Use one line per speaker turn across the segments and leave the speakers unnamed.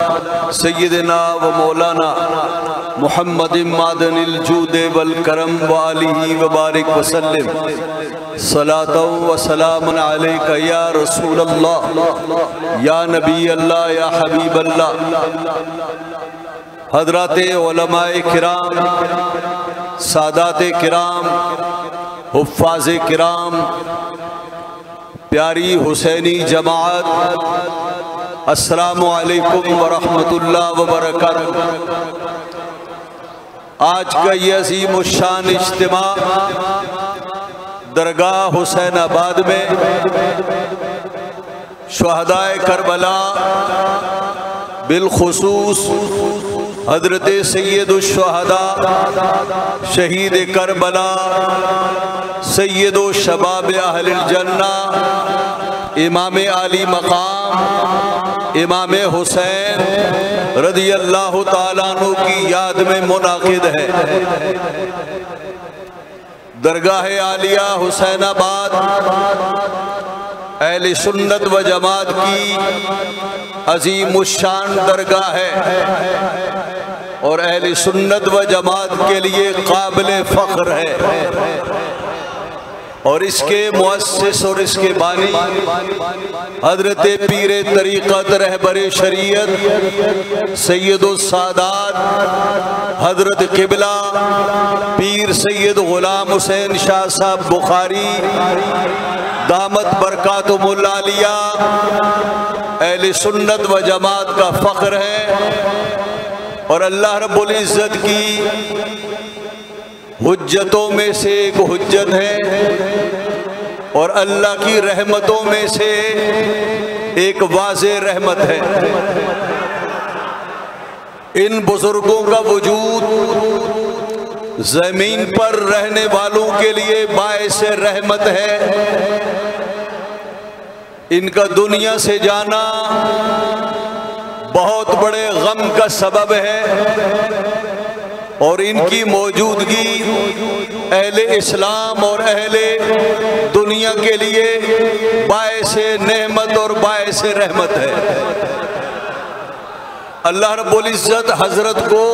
सैदना व मौलाना मोहम्मद मादनिलजूद वल करम वाली वबारक वसल्लम सलात व या रसूल या नबी अल्लाह या हबीब अल्लाह हज़रत किराम, सादात किराम, हुफ़ाज किराम, प्यारी हुसैनी जमात अस्सलामुअलैकुम वरहमतुल्लाह वबरकातुहू। आज का ये अजीम शान इज्तम दरगाह हुसैनाबाद में शहदाय करबला बिलखसूस हज़रत सैदुलशहदा शहीद करबला सैद शबाब अहलजन्ना इमाम आली मकाम इमाम हुसैन रदी अल्लाह तु की याद में मुनाकिद है। दरगाह आलिया हुसैनाबाद, अहल सुन्नत व जमात की अजीम शान दरगाह है। और अहल सुन्नत व जमात के लिए काबिल फ़ख्र है। और इसके मुअस्सिस और इसके बानी, हज़रत पीर तरीक़त रहबर शरीयत सैदुलसादात हज़रत किबला, पीर सैयद ग़ुलाम हुसैन शाह साहब बुखारी, दामत बरक़ातुमुल्लालिया अहल सुन्नत व जमात का फ़ख्र है। और अल्लाह रब्बुल इज़्ज़त की हुज्जतों में से एक हुज्जत है और अल्लाह की रहमतों में से एक वाज रहमत है। इन बुज़ुर्गों का वजूद ज़मीन पर रहने वालों के लिए बायस रहमत है। इनका दुनिया से जाना बहुत बड़े गम का सबब है। और इनकी मौजूदगी अहले इस्लाम और अहले दुनिया के लिए बायस नेमत और बायस रहमत है। अल्लाह रब्बुल इज़्ज़त हज़रत को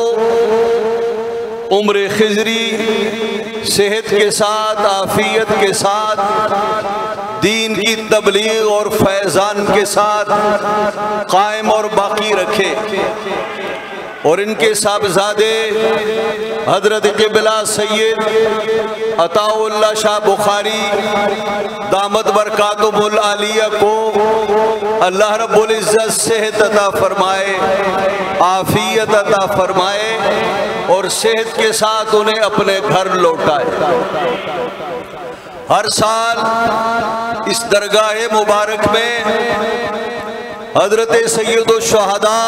उम्र खजरी, सेहत के साथ, आफियत के साथ, दीन की तबलीग और फैज़ान के साथ कायम और बाकी रखे। और इनके साहबजादे हज़रत के बिला सैद अताउल्ला शाह बुखारी, दामद बरकातुमुलिया को अल्लाह रब्बुल इज़्ज़त सेहत अता फरमाए, आफियत अता फरमाए और सेहत के साथ उन्हें अपने घर लौटाए। हर साल इस दरगाह मुबारक में हज़रत सैदुलशहदा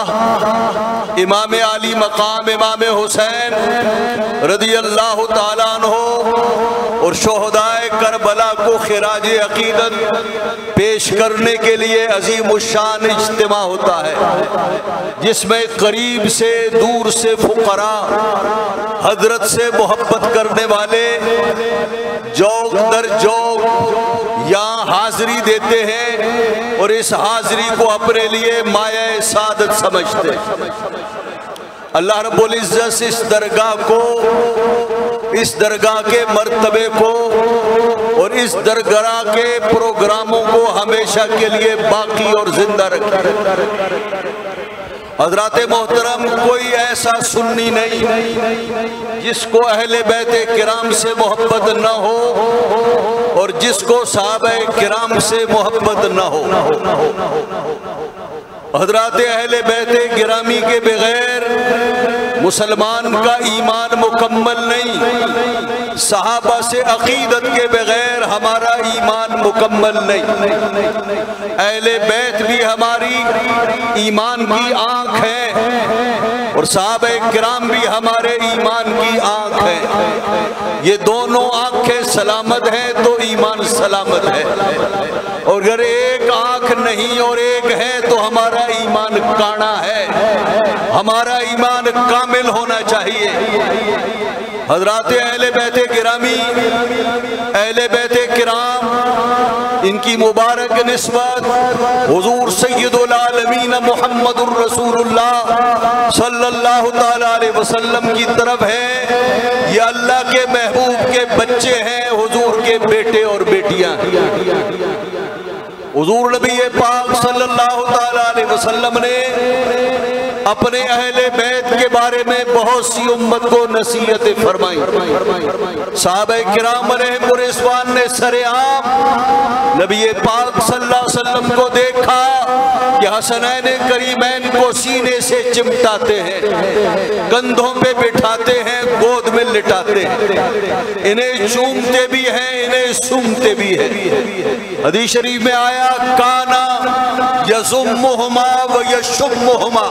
इमाम आली मकाम इमाम हुसैन रदी अल्लाह हो और शहदाय करबला को खराज अकीदत पेश करने के लिए अजीम शान इज्तम होता है, जिसमें करीब से दूर से फुकरा, हज़रत से मोहब्बत करने वाले, जौक दर जौक हाजिरी देते हैं और इस हाजिरी को अपने लिए माया सादत समझते हैं। अल्लाह रब्बुल इज़्ज़त इस दरगाह को, इस दरगाह के मर्तबे को और इस दरगाह के प्रोग्रामों को हमेशा के लिए बाकी और ज़िंदा रखे। हज़रत मोहतरम, कोई ऐसा सुन्नी नहीं जिसको अहले बैत किराम से मोहब्बत न हो और जिसको साहब किराम से मोहब्बत न हो। हज़रत अहले बैत गिरामी के बगैर मुसलमान का ईमान मुकम्मल नहीं। सहाबा से अकीदत के बगैर हमारा ईमान मुकम्मल नहीं। अहले बैत भी हमारी ईमान की आँख है और साहब कराम भी हमारे ईमान की आँख है। ये दोनों आँखें सलामत हैं तो ईमान सलामत है। और अगर एक आँख नहीं और एक है तो हमारा ईमान काना है। हमारा ईमान कामिल होना चाहिए। हजरात अहले बैत गिरामी अहले बैत किराम, इनकी मुबारक नस्बत हजूर सैदुलमीन मोहम्मद वसल्लम की तरफ़ है। ये अल्लाह के महबूब के बच्चे हैं, हुजूर के बेटे और बेटियाँ। हुजूर नबी पाक सल्लल्लाहु अलैहि वसल्लम ने अपने अहले बैत के बारे में बहुत सी उम्मत को नसीहत फरमाई। साहब किराम रिजवान ने सरेआम नबी पाक वसल्लम को देखा कि हसनैन करीमैन को सीने से चिमटाते हैं, कंधों पे बिठाते हैं, गोद में लिटाते हैं। इन्हें चूमते भी हैं, इन्हें सूंघते भी हैं। हदीस शरीफ में आया, काना यजुम्मुहुमा व यशुम्मुहुमा।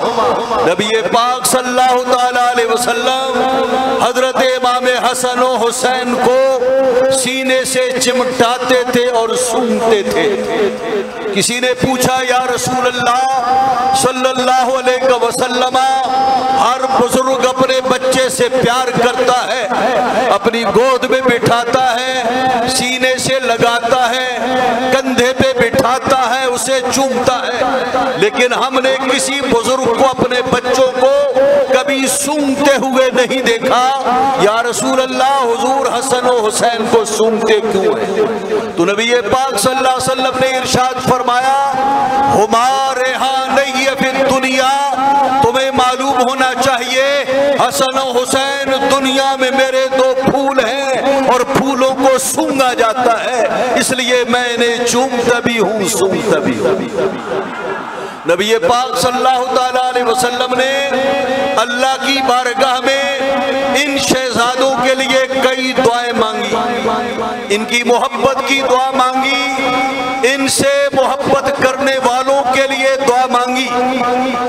नबी पाक सल्लल्लाहु अलैहि वसल्लम हज़रत इमाम हसन हुसैन को सीने से चिमटाते थे और सूंघते थे। किसी ने पूछा, या रसूल अल्लाह सल्लल्लाहु अलैहि वसल्लम, हर बुज़ुर्ग अपने बच्चे से प्यार करता है, अपनी गोद में बिठाता है, सीने से लगाता है, कंधे पे बिठाता है, उसे चूमता है। लेकिन हमने किसी बुज़ुर्ग को अपने बच्चों को कभी सूंघते हुए नहीं देखा, या रसूल अल्लाह हुजूर हसन हुसैन को सूंघते क्यों है? तो नबी पाक सल्लल्लाहु अलैहि वसल्लम ने इरशाद फरमाया हमारे यहाँ नहीं है फिर दुनिया, तुम्हें मालूम होना चाहिए हसन हुसैन, दुनिया में मेरे दो फूल हैं और फूलों को सूँगा जाता है। इसलिए मैंने चूमता भी हूँ सूंघता भी हूँ। नबी पाक सल्लल्लाहु अलैहि वसल्लम ने अल्लाह की बारगाह में इन शहजादों के लिए कई दुआएँ मांगी। इनकी मोहब्बत की दुआ मांगी। इनसे मोहब्बत करने वालों के लिए दुआ मांगी।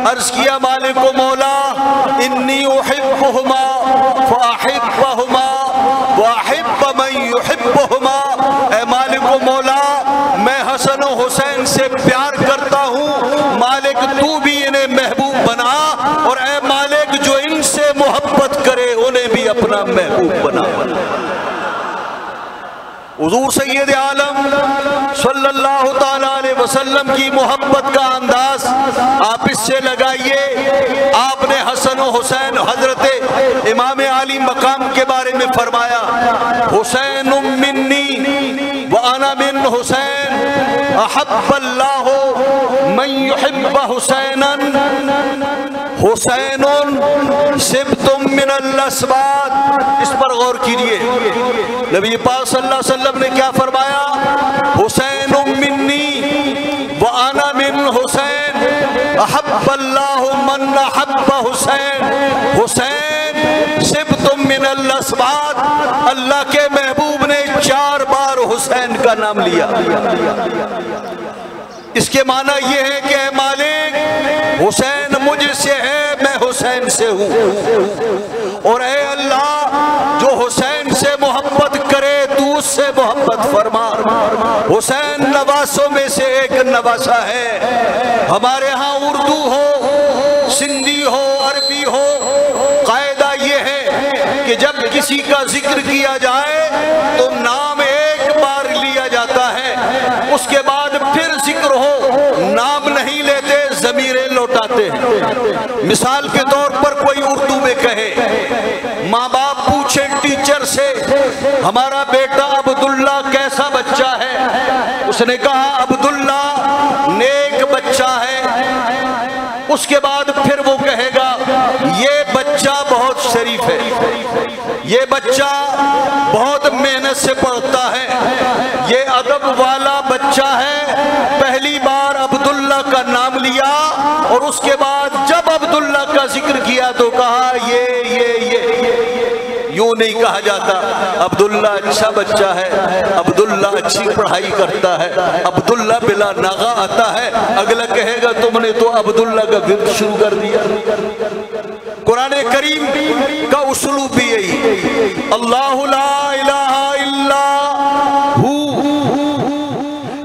अर्ज़ किया, मालिक को मौला इन्नी उहिब्बुहुमा फाहिब्बहुमा वाहिब्ब मन युहिब्बुहुमा ए मालिक मौला मैं हसन हुसैन से प्यार करता हूँ मालिक तू भी इन्हें महबूब बना और ए मालिक जो इनसे मोहब्बत करे उन्हें भी अपना महबूब बना हजूर सैद आलम सल्लल्लाहु अलैहि वसल्लम की मोहब्बत का अंदाज आप इससे लगाइए। आपने हसन हुसैन हज़रत इमाम आली मकाम के बारे में फरमाया, हुसैन मिन्नी व अना मिन हुसैन अहब्बल्लाह मन युहिब्ब हुसैनन। हुसैन सिब तुम मिनल्लसबाद इस पर गौर कीजिए। नबी पाक सल्लल्लाहु अलैहि वसल्लम ने क्या फरमाया? हुसैन मिन्नी हुसैन। हुसैन सिब तुम अल्लाह के महबूब ने चार बार हुसैन का नाम लिया। इसके माना यह है कि मालिक, हुसैन मुझसे है, मैं हुसैन से हूँ। और अल्लाह, जो हुसैन से मोहब्बत करे तू उससे मोहब्बत फरमा। हुसैन नवासों में से एक नवासा है। हमारे यहाँ उर्दू हो, सिंधी हो, अरबी हो, कायदा ये है कि जब किसी का ज़िक्र किया जाए तो नाम एक बार लिया जाता है। उसके बाद फिर ज़िक्र हो, नाम नहीं लेते, जमीरें लौटाते मिसाल के तौर पर कोई उर्दू में कहे, माँ बाप पूछे टीचर से, हमारा बेटा अब्दुल्ला उसने कहा, अब्दुल्ला, नेक बच्चा है। उसके बाद फिर वो कहेगा, ये बच्चा बहुत शरीफ है। ये बच्चा बहुत मेहनत से पढ़ता है। ये अदब वाला बच्चा है। पहली बार अब्दुल्ला का नाम लिया और उसके बाद जब अब्दुल्ला का ज़िक्र किया तो कहा, ये यूँ नहीं कहा जाता? अब्दुल्ला अच्छा बच्चा है, अब्दुल्ला अच्छी पढ़ाई करता है, अब्दुल्ला बिला नागा आता है। अगला कहेगा, तुमने तो अब्दुल्ला का विरद शुरू कर दिया। कुरान करीम का उसलूब भी यही। अल्लाह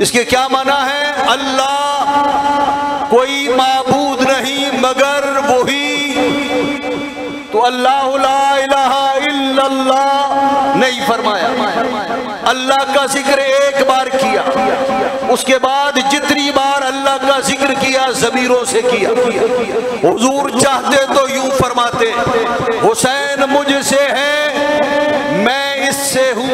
इसके क्या माना है? अल्लाह कोई माबूद नहीं, मगर वही। तो अल्लाह अल्लाह नहीं फरमाया। अल्लाह का ज़िक्र एक बार किया, उसके बाद जितनी बार अल्लाह का ज़िक्र किया, जमीरों से किया। हुजूर चाहते तो यूँ फरमाते, हुसैन मुझसे है, मैं इससे हूँ।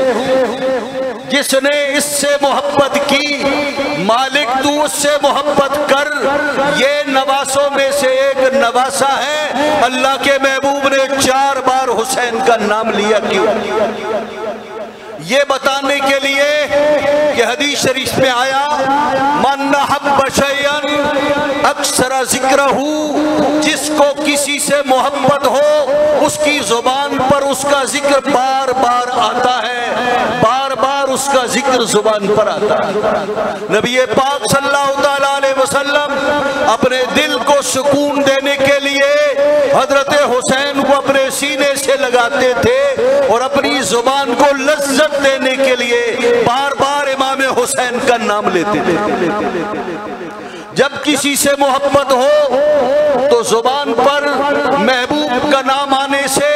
जिसने इससे मोहब्बत की, मालिक तू उससे मोहब्बत कर। ये नवासों में से एक नवासा है। अल्लाह के महबूब ने चार बार हुसैन का नाम लिया क्यों? ये बताने के लिए कि हदीस शरीफ में आया, मन बशयन अक्सर ज़िक्र हूँ, जिसको किसी से मोहब्बत हो, उसकी ज़ुबान पर उसका ज़िक्र बार बार आता है बार बार उसका ज़िक्र ज़ुबान पर आता है। नबी पाक सल्लल्लाहु वसल्लम अपने दिल को सुकून देने के लिए हज़रत हुसैन को अपने सीने से लगाते थे और अपनी ज़ुबान को लज्जत देने के लिए बार बार इमाम हुसैन का नाम लेते थे। जब किसी से मोहब्बत हो तो ज़ुबान पर महबूब का नाम आने से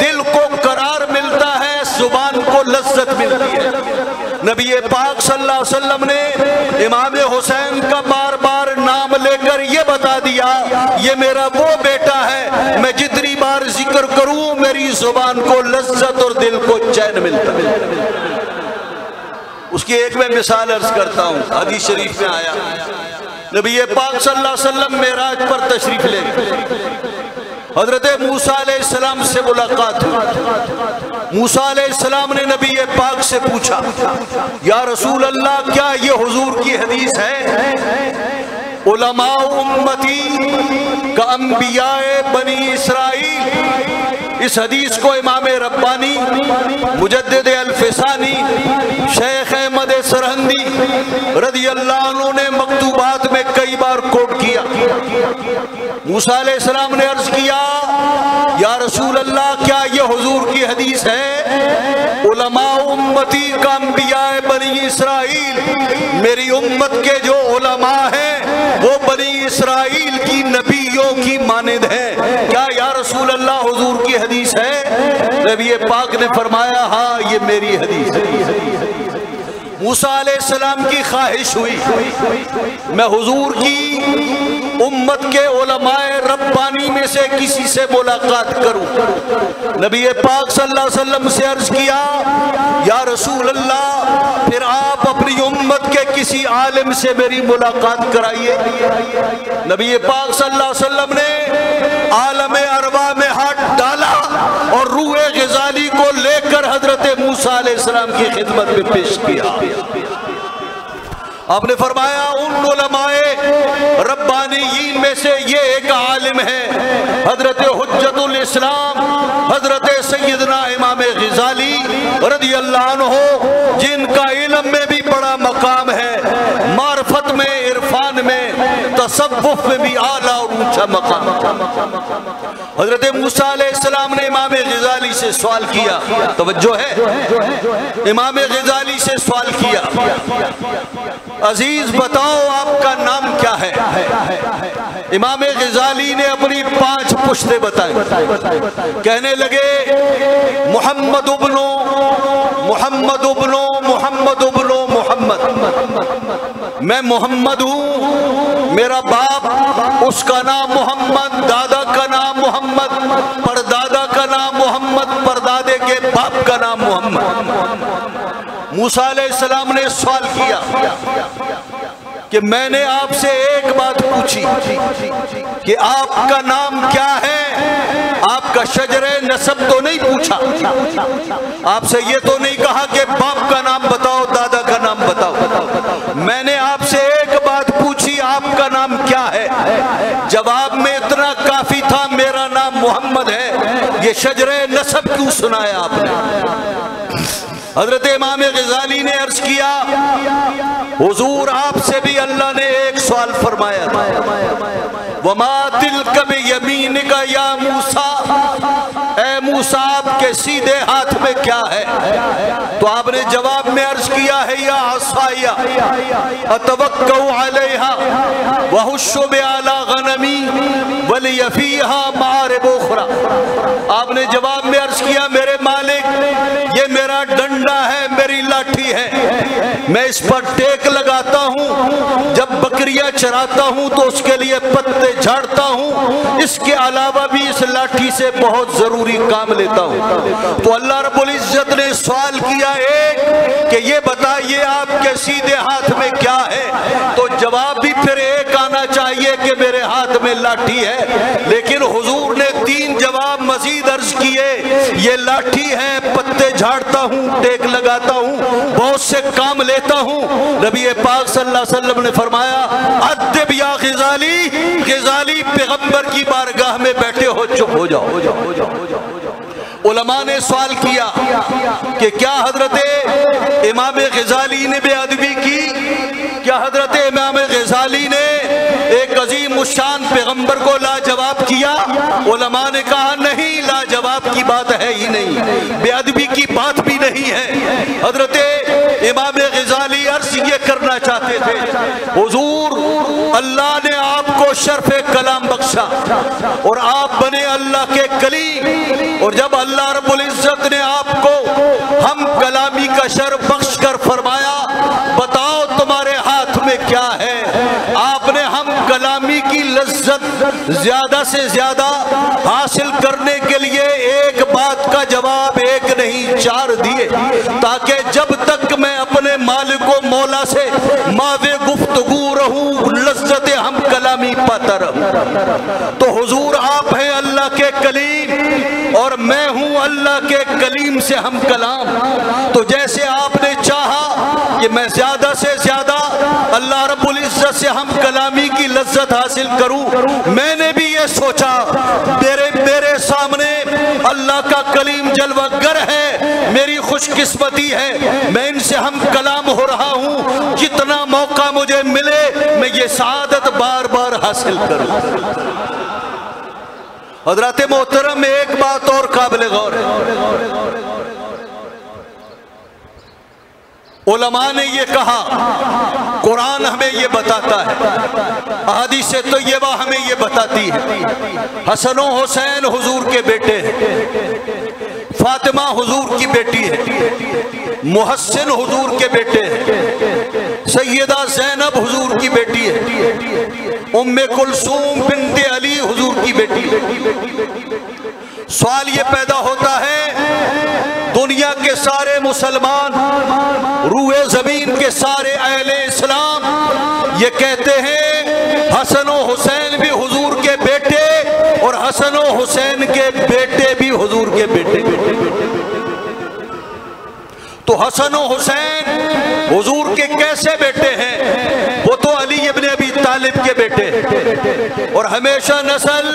दिल को करार मिलता है, ज़ुबान को लज्जत मिलती है। नबी पाक सल्लल्लाहु अलैहि वसल्लम ने इमाम हुसैन का बार बार नाम लेकर ये बता दिया, ये मेरा वो बेटा है, मैं जितनी बार ज़िक्र करूँ, मेरी ज़ुबान को लज्जत और दिल को चैन मिलता है। उसकी एक मैं मिसाल अर्ज़ करता हूँ हदीस शरीफ में आया। नबी पाक सल्लल्लाहु अलैहि वसल्लम मेराज पर तशरीफ़ ले। हज़रत मूसा से मुलाकात हुई। मूसा ने नबी पाक से पूछा, या रसूल अल्लाह क्या ये हुजूर की हदीस है? उलमा उम्मती का अम्बियाए बनी इसराइल। इस हदीस को इमाम रब्बानी, मुजद्दिद अल्फिसानी शेख रदी अल्लाह ने मकतूबात में कई बार कोट किया। मूसा सलाम ने अर्ज़ किया, या रसूल अल्लाह क्या ये हुजूर की हदीस है? उलमा उम्मती का अम्बिया बनी इसराइल। मेरी उम्मत के जो उलमा हैं, वो बनी इसराइल की नबियों की मानद है। क्या या रसूल अल्लाह हुजूर की हदीस है? नबी पाक ने फरमाया हाँ ये मेरी हदीस है। मूसा सलाम की ख्वाहिश हुई। मैं हुजूर की उम्मत के ओलमाए रब्बानी में से किसी से मुलाकात करूँ? नबी पाक सल्लल्लाहु अलैहि वसल्लम से अर्ज़ किया, या रसूल अल्लाह फिर आप अपनी उम्मत के किसी आलिम से मेरी मुलाकात कराइए। नबी पाक सल्लल्लाहु अलैहि वसल्लम ने आलम अरबा में हाथ डाला और रूए गजाली को लेकर हज़रत मूसा सलाम की खिदमत में पेश किया। आपने फरमाया, उन उलमाए रब्बानी में से ये एक आलिम है, हज़रत हजरतुल इस्लाम, हज़रत सैदना इमाम गजाली रदी अल्लाह हो जिनका इलम में भी बड़ा मकाम है, मार्फत में, इरफान में, तसव्वुफ में भी आला और ऊँचा मकाम हज़रत मूसा ने इमाम गजाली से सवाल किया। तवज्जो है? इमाम गजाली से सवाल किया। अज़ीज़, बताओ आपका नाम क्या है? इमाम गजाली ने अपनी पाँच पुश्ते बताई। कहने लगे, मोहम्मद उबनो मोहम्मद उबनो मोहम्मद उबनो मोहम्मद। मैं मोहम्मद हूँ। मेरा बाप, उसका नाम मोहम्मद, दादा का नाम मोहम्मद, परदादा का नाम मोहम्मद, परदादे के बाप का नाम मोहम्मद। मूसा सलाम ने सवाल किया कि मैंने आपसे एक बात पूछी कि आपका नाम क्या है? आपका शजर नसब तो नहीं पूछा। आपसे ये तो नहीं कहा कि बाप का नाम बताओ दादा का नाम बताओ मैंने आपसे एक बात पूछी आपका नाम क्या है जवाब में इतना काफ़ी था मेरा नाम मोहम्मद है ये शजर नसब क्यों सुनाया आपने? हज़रत इमाम गजाली ने अर्ज़ किया, हुजूर आपसे भी अल्लाह ने एक सवाल फरमाया वमा दिल कब यमीन का या मूसा के सीधे हाथ में क्या है? तो आपने जवाब में अर्ज़ किया है, या आसाया अतवक्का वहुशुब आला गनमी वल यफीहा मार बोखरा आपने जवाब में अर्ज़ किया, मेरे मालिक, ये मेरा डंडा है, मेरी लाठी है। मैं इस पर टेक लगाता हूँ। जब बकरियाँ चराता हूँ तो उसके लिए पत्ते झाड़ता हूँ। इसके अलावा भी इस लाठी से बहुत ज़रूरी काम लेता हूँ। तो अल्लाह रब्बुल इज़्ज़त ने सवाल किया एक, कि ये बताइए आपके सीधे हाथ में क्या है? तो जवाब भी फिर एक आना चाहिए कि मेरे हाथ में लाठी है। लेकिन तीन जवाब मजीद अर्ज़ किए, ये लाठी है, पत्ते झाड़ता हूँ, टेक लगाता हूँ, बहुत से काम लेता हूँ। नबी पाक सल्लल्लाहु अलैहि वसल्लम ने फरमाया अदब या खिजाली खिजाली पैगंबर की बारगाह में बैठे हो, चुप हो जाओ हो जाओ हो जाओ हो जाओ। उलमा ने सवाल किया कि क्या हज़रत इमाम गजाली ने बेअदबी की? क्या हज़रत इमाम गजाली ने एक अजीम शान पैगंबर को लाजवाब किया। उलमा ने कहा, नहीं, लाजवाब की बात है ही नहीं। बेअदबी की बात भी नहीं है। हज़रत इमाम गजाली अर्ज़ ये करना चाहते थे, हुजूर, अल्लाह ने आपको शर्फ कलाम बख्शा और आप बने अल्लाह के कली। और जब अल्लाह रब्बुल इज़्ज़त ने आपको हम कलामी का शर्फ बख्श कर फरमाया बताओ तुम्हारे हाथ में क्या है आपने हम कलामी की लज्जत ज़्यादा से ज़्यादा हासिल करने के लिए एक बात का जवाब एक नहीं, चार दिए। ताकि जब तक मैं अपने मालिक मौला से मावे गुफ्तगु रहूँ, लज्जत हम कलामी पाता रहूँ। तो हुजूर, आप हैं अल्लाह के कलीम, और मैं हूँ अल्लाह के कलीम से हम कलाम। तो जैसे आपने चाहा कि मैं ज़्यादा से ज़्यादा से हम कलामी की लज्जत हासिल करूँ। मैंने भी ये सोचा मेरे मेरे सामने अल्लाह का कलीम जलवागर है, मेरी खुशकिस्मती है। मैं इनसे हम कलाम हो रहा हूँ जितना मौका मुझे मिले, मैं ये शहादत बार बार हासिल करूँ। हज़रत मोहतरम, एक बात और काबिल गौर है। उलमा ने ये कहा, कुरान हमें ये बताता है आदि से तो ये वह हमें ये बताती है। हसन हुसैन हुजूर के बेटे हैं, फातिमा हुजूर की बेटी है मुहसिन हुजूर के बेटे हैं, सैयदा जैनब हुजूर की बेटी है, उम्मे कुलसूम बिनते अली हुजूर की बेटी सवाल ये पैदा होता है दुनिया के सारे मुसलमान रूए ज़मीन के सारे अहले इस्लाम, ये कहते हैं, हसन हुसैन भी हुजूर के बेटे और हसन हुसैन के बेटे भी हुजूर के बेटे। तो हसन हुसैन हुजूर के कैसे बेटे हैं वो तो अली इब्ने अबी तालिब के बेटे। और हमेशा नस्ल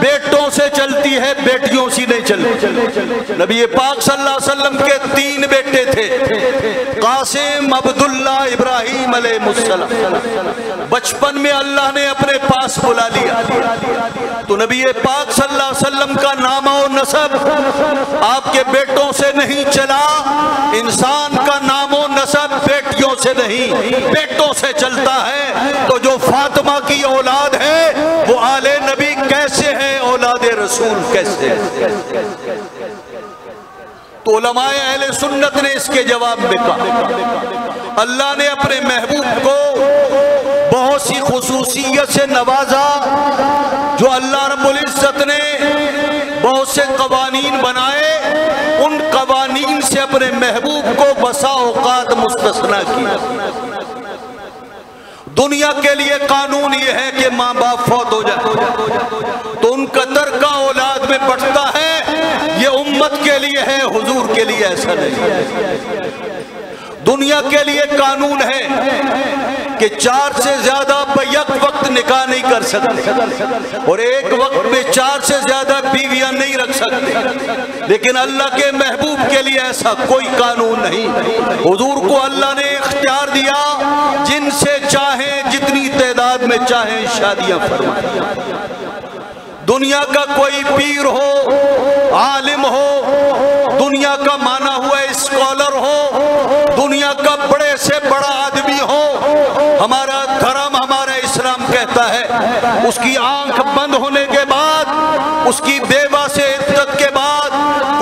बेटों से चलती है, बेटियों से नहीं चलती। नबी पाक सल्लल्लाहु अलैहि वसल्लम के तीन बेटे थे। कासिम अब्दुल्ला इब्राहिम बचपन में अल्लाह ने अपने पास बुला लिया। तो नबी पाक सल्लल्लाहु अलैहि वसल्लम का नाम और नसब आपके बेटों से नहीं चला। इंसान का नाम नामो नसब बेटियों से नहीं। बेटों से चलता है तो जो फातिमा की औलाद है, वो आले नबी कैसे है, औलाद रसूल कैसे तो लमाए अहले सुन्नत ने इसके जवाब में कहा, अल्लाह ने अपने महबूब को बहुत सी खसूसियत से नवाजा, जो अल्लाह रब्बुल इज़्ज़त ने बहुत से कवानीन बनाए, उन कवानीन से अपने महबूब को बसा औकात मुस्तना किया। दुनिया के लिए कानून ये है कि माँ बाप फौत हो जाए। तो उनका तरका औलाद में बढ़ता है, ये उम्मत के लिए है, हुजूर के लिए ऐसा नहीं। दुनिया के लिए कानून है कि चार से ज़्यादा बैक वक्त निकाह नहीं कर सकते। और एक वक्त में चार से ज़्यादा बीवियाँ नहीं रख सकते। लेकिन अल्लाह के महबूब के लिए ऐसा कोई कानून नहीं। हजूर को अल्लाह ने इख्तियार दिया, जिनसे चाहे, जितनी तादाद में चाहे शादियाँ फरमाए दुनिया का कोई पीर हो, आलिम हो, दुनिया का माना हुआ स्कॉलर हो दुनिया का बड़े से बड़ा आदमी हो। हमारा धर्म हमारा इस्लाम कहता है। उसकी आँख बंद होने के बाद, उसकी बेवा से इज़्ज़त के बाद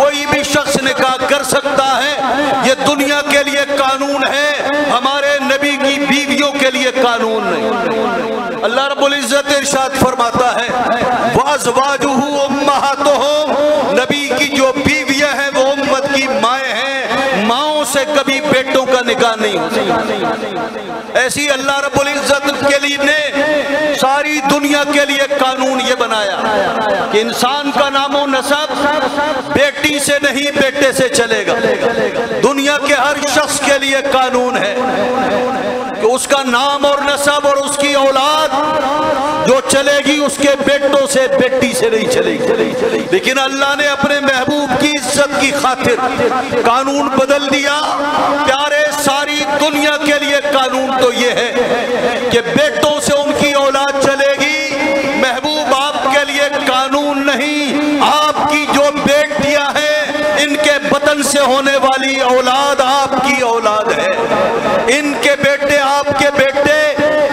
कोई भी शख्स निकाह कर सकता है। ये दुनिया के लिए कानून है। हमारे नबी की बीवियों के लिए कानून नहीं। अल्लाह रब्बुल इज़्ज़त इरशाद फरमाता है वाजवाजू का नहीं। हो ऐसी अल्लाह रब्बुल इज़्ज़त के लिए ने सारी दुनिया के लिए कानून ये बनाया कि इंसान का नामो नसब बेटी से नहीं, बेटे से चलेगा। दुनिया के हर शख्स के लिए कानून है कि उसका नाम और नसब और उसकी औलाद जो चलेगी, उसके बेटों से बेटी से नहीं चलेगी। लेकिन अल्लाह ने अपने महबूब की इज़्ज़त की खातिर कानून बदल दिया। प्यारे सारी दुनिया के लिए कानून तो ये है कि बेटों से उनकी औलाद चलेगी। महबूब आपके लिए कानून नहीं। आपकी जो बेटियाँ हैं, इनके बतन से होने वाली औलाद आपकी औलाद है। इनके बेटे आपके बेटे,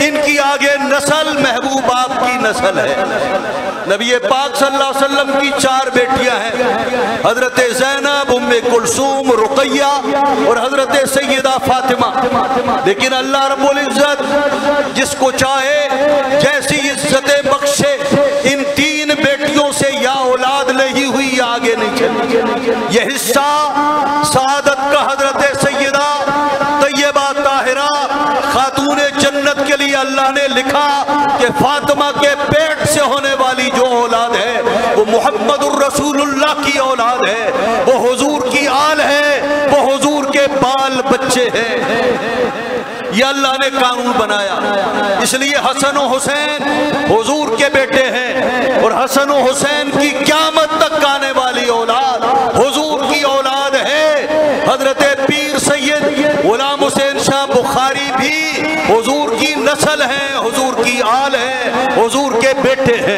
इनकी आगे नस्ल महबूब आपकी नस्ल है। नबी पाक सल्लल्लाहु अलैहि वसल्लम की चार बेटियाँ हैं। हज़रत जैनब उम्मे कुलसूम, रुकैया और हज़रत सैयदा फातिमा। लेकिन अल्लाह रब्बुल इज़्ज़त जिसको चाहे, जैसी इज़्ज़त बख्शे, इन तीन बेटियों से या औलाद नहीं हुई या आगे नहीं चली। यह हिस्सा सादत का हज़रत सैयदा तैयबा ताहिरा खातून जन्नत के लिए अल्लाह ने लिखा कि फातिमा के पेट से होने मोहम्मद रसूलुल्लाह की औलाद है। वो हुजूर की आल है। वो हुजूर के बाल बच्चे हैं। ये अल्लाह ने कानून बनाया। इसलिए हसन हुसैन हुजूर के बेटे हैं और हसन हुसैन की क्यामत तक आने वाली औलाद हुजूर की औलाद है। हज़रत पीर सैयद गुलाम हुसैन शाह बुखारी भी हुजूर की नस्ल है, हुजूर की आल है, हुजूर के बेटे हैं।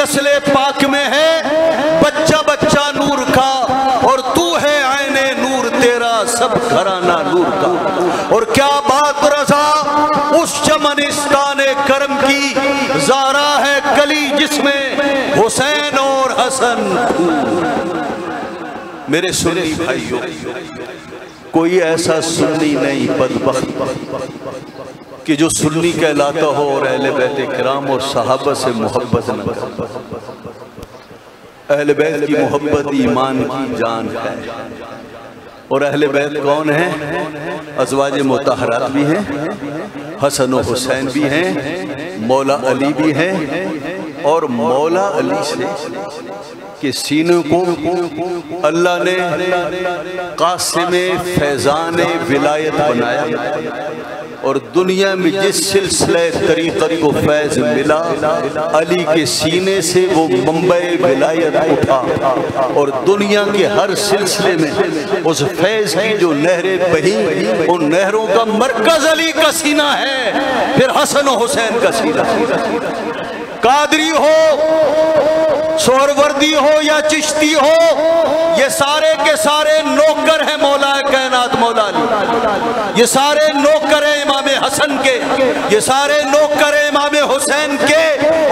नस्ल पाक में है, बच्चा बच्चा नूर का, और तू है आयने नूर तेरा, सब घराना नूर का। और क्या बात रजा, उस चमनिस्तान करम की जारा है कली जिसमें हुसैन और हसन। मेरे सुन्नी भाइयों, कोई ऐसा सुन्नी नहीं, बदबख्त। कि जो सुन्नी कहलाता हो और अहल बैत कराम और सहाबा से मोहब्बत अहल बैत की मोहब्बत, ईमान की जान है। और अहल बैत कौन है? अजवाज मतहरात भी हैं, हसन हुसैन भी हैं, मौला अली भी हैं। और मौला अली से के सीने को अल्लाह ने कासिम फैज़ान विलायत बनाया। और दुनिया में जिस सिलसिले तरीक़त को फैज़ मिला, अली के सीने से वो मुंबई विलायत उठा। और दुनिया के हर सिलसिले में उस फैज़ की जो नहरें बही, उन नहरों का मरकज अली का सीना है, फिर हसन हुसैन का सीना। कादरी हो सोरवर्दी हो या चिश्ती हो, ये सारे के सारे नौकर हैं मौला कैनात मौला ये सारे नौकर हैं इमाम हसन के, ये सारे नौकर हैं इमाम हुसैन के,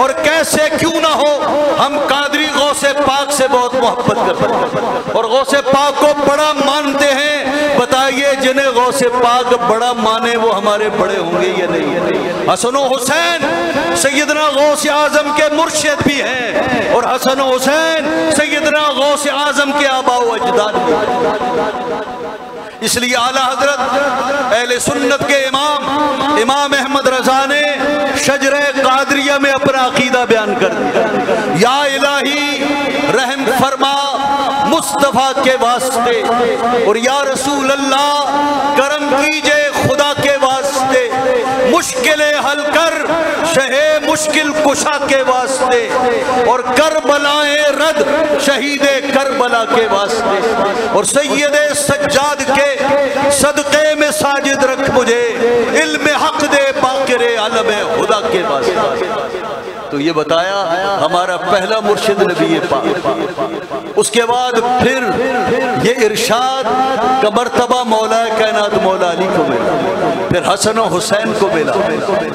और कैसे क्यों ना हो, हम कादरी गौसे पाक से बहुत मोहब्बत करते हैं। और गौसे पाक को बड़ा मानते हैं। बताइए, जिन्हें गौसे पाक बड़ा माने, वो हमारे बड़े होंगे या नहीं? हसन हुसैन सैदना गौस आज़म के मुर्शद भी हैं। और हसन हुसैन सैदना गौस आज़म के आबा अजदाद इसलिए आला हज़रत, अहले सुन्नत के इमाम इमाम अहमद रजा ने शजर कादरिया में अपना अकीदा बयान कर दिया। या इलाही, रहम फरमा मुस्तफ़ा के वास्ते, और या रसूल अल्लाह करम कीजिए खुदा मुश्किलें हल कर, शहे मुश्किल कुशा के वास्ते। और कर बलाए रद, शहीद कर बला के वास्ते। और सैयद सज्जाद के सदक़े में साजिद रख मुझे, इल्म हक दे बाकर आलम खुदा के वास्ते। तो ये बताया, हमारा पहला मुर्शिद नबी पाक। उसके बाद फिर ये इरशाद का मरतबा मौला कैनात मौला अली को मिला। फिर हसन हुसैन को मिला।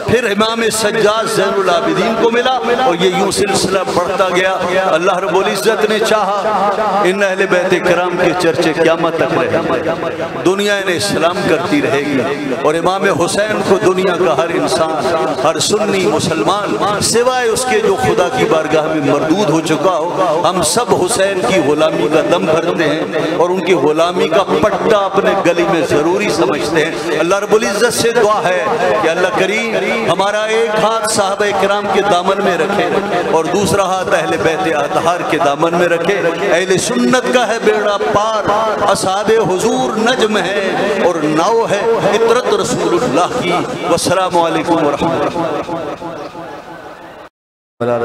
फिर इमाम सज्जाद जैनुलाबिदीन को मिला और ये यूँ सिलसिला बढ़ता गया। अल्लाह रब्बुल इज़्ज़त ने चाहा इन अहले बैत कराम के चर्चे क्यामत तक रहे दुनिया इन्हें इस्लाम करती रहेगी। और इमाम हुसैन को दुनिया का हर इंसान, हर सुन्नी मुसलमान, सिवाय उसके जो खुदा की बारगाह में मरदूद हो चुका हो, हम सब हुसैन की गुलामी का दम भरते हैं और उनकी गुलामी का पट्टा अपने गली में ज़रूरी समझते हैं। अल्लाह रब्बुल इज़्ज़त से दुआ है कि अल्लाह करीम हमारा एक हाथ साहब कराम के दामन में रखे और दूसरा हाथ अहले बैत अतहार के दामन में रखे। अहले सुन्नत का है बेड़ा पार। असाब हजूर नजम है और नाव है इतरत रसूल की।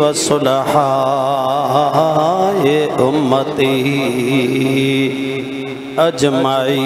वसलहाए उम्मती अजमाई